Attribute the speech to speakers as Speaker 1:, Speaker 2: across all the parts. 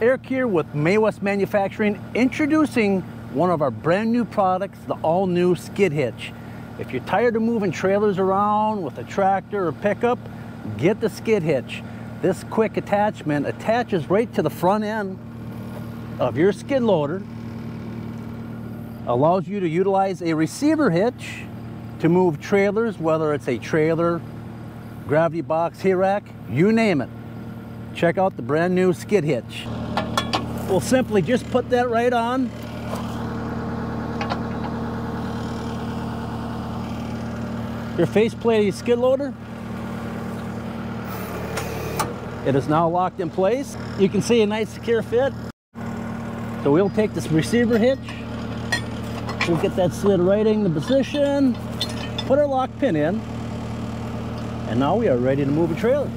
Speaker 1: Eric here with May Wes Manufacturing introducing one of our brand new products, the all new skid hitch. If you're tired of moving trailers around with a tractor or pickup, get the skid hitch. This quick attachment attaches right to the front end of your skid loader, allows you to utilize a receiver hitch to move trailers, whether it's a trailer, gravity box, hay rack, you name it. Check out the brand new skid hitch. We'll simply just put that right on. Your faceplate skid loader. It is now locked in place. You can see a nice secure fit. So we'll take this receiver hitch. We'll get that slid right into position. Put our lock pin in. And now we are ready to move a trailer.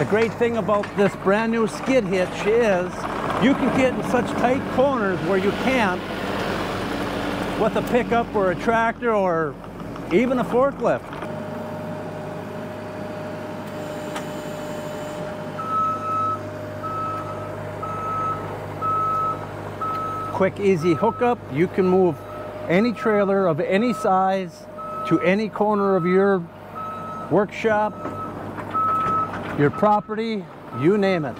Speaker 1: The great thing about this brand new skid hitch is you can get in such tight corners where you can't with a pickup or a tractor or even a forklift. Quick, easy hookup. You can move any trailer of any size to any corner of your workshop, your property, you name it.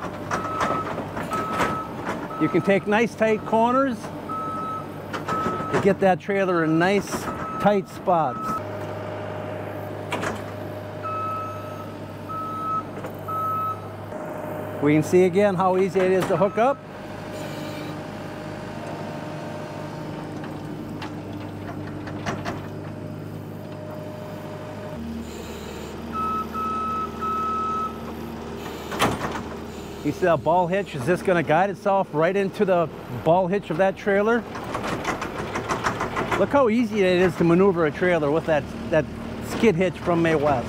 Speaker 1: You can take nice tight corners to get that trailer in nice tight spots. We can see again how easy it is to hook up. You see that ball hitch? Is this gonna guide itself right into the ball hitch of that trailer? Look how easy it is to maneuver a trailer with that, that skid hitch from May Wes.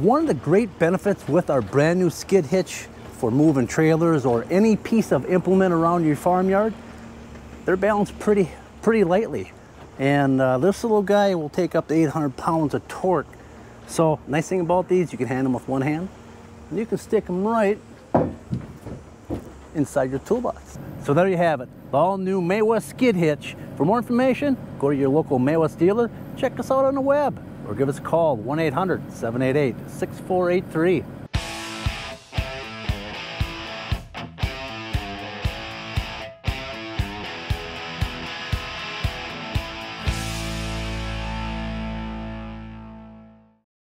Speaker 1: One of the great benefits with our brand new skid hitch for moving trailers or any piece of implement around your farmyard, they're balanced pretty, pretty lightly. And uh, this little guy will take up to 800 pounds of torque. So nice thing about these, you can hand them with one hand and you can stick them right inside your toolbox. So there you have it, the all new May Wes skid hitch. For more information, go to your local May Wes dealer, check us out on the web, or give us a call, 1-800-788-6483.